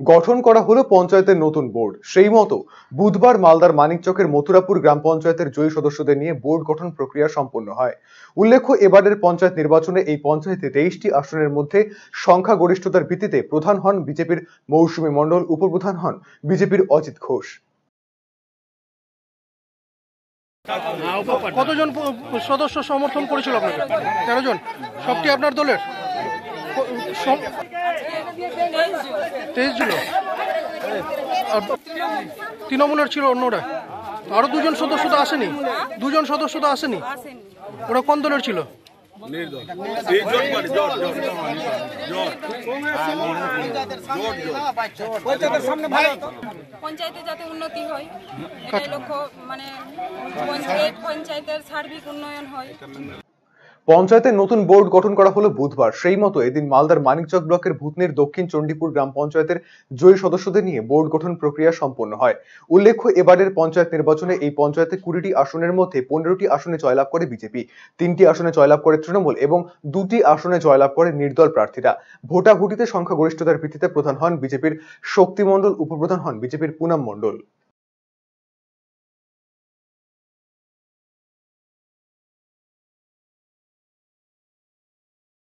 গঠন করা হলো পঞ্চায়েতের নতুন বোর্ড। সেই মতো বুধবার মালদার মানিকচকের মথুরাপুর গ্রাম পঞ্চায়েতের জয়ী সদস্যদের নিয়ে বোর্ড গঠন প্রক্রিয়া সম্পন্ন হয়। উল্লেখ্য, এবারের পঞ্চায়েত নির্বাচনে এই পঞ্চায়েতে তেইশটি আসনের মধ্যে সংখ্যাগরিষ্ঠতার ভিত্তিতে প্রধান হন বিজেপির মৌসুমী মণ্ডল, উপপ্রধান হন বিজেপির অজিত ঘোষ। কতজন সদস্য সমর্থন করেছিল আপনাকে তেরো জন। সবটি আপনার দলের? তেইশ আর তৃণমূলের ছিল অন্যরা। আরও দুজন সদস্য তো আসেনি। দুজন সদস্য তো আসেনি। ওরা কোন দলের ছিল? পঞ্চায়েতে যাতে উন্নতি হয় লক্ষ্য মানে পঞ্চায়েত পঞ্চায়েতের সার্বিক উন্নয়ন হয়। পঞ্চায়েতের নতুন বোর্ড গঠন করা হলো বুধবার। সেই মতো এদিন মালদার মানিকচক ব্লকের ভূতনির দক্ষিণ চণ্ডীপুর গ্রাম পঞ্চায়েতের জয়ী সদস্যদের নিয়ে বোর্ড গঠন প্রক্রিয়া সম্পন্ন হয়। উল্লেখ্য, এবারের পঞ্চায়েত নির্বাচনে এই পঞ্চায়েতে কুড়িটি আসনের মধ্যে পনেরোটি আসনে জয়লাভ করে বিজেপি, তিনটি আসনে জয়লাভ করে তৃণমূল এবং দুটি আসনে জয়লাভ করে নির্দল প্রার্থীরা। ভোটাভুটিতে সংখ্যাগরিষ্ঠতার ভিত্তিতে প্রধান হন বিজেপির শক্তিমণ্ডল, উপপ্রধান হন বিজেপির পুনাম মণ্ডল।